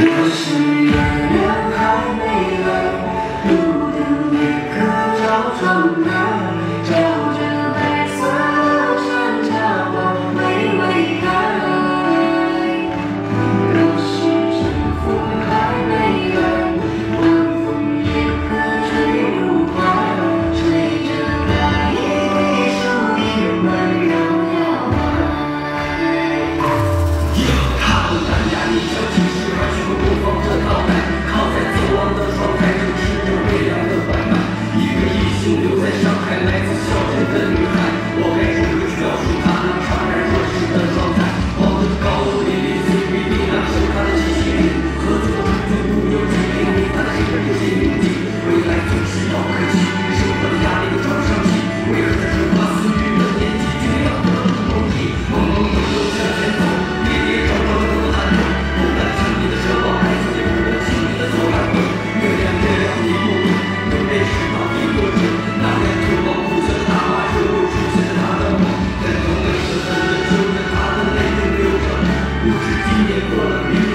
若是月亮还没来一年过了。